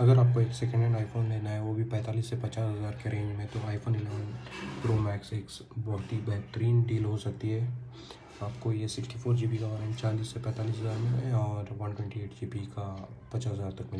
अगर आपको एक सेकेंड हैंड आईफोन लेना है, वो भी पैंतालीस से पचास हज़ार के रेंज में तो आईफोन एलेवन प्रो मैक्स एक बहुत ही बेहतरीन डील हो सकती है। आपको ये सिक्सटी फोर जी बी का वारंट चालीस से पैंतालीस हज़ार में और one twenty eight G B का पचास हज़ार तक मिल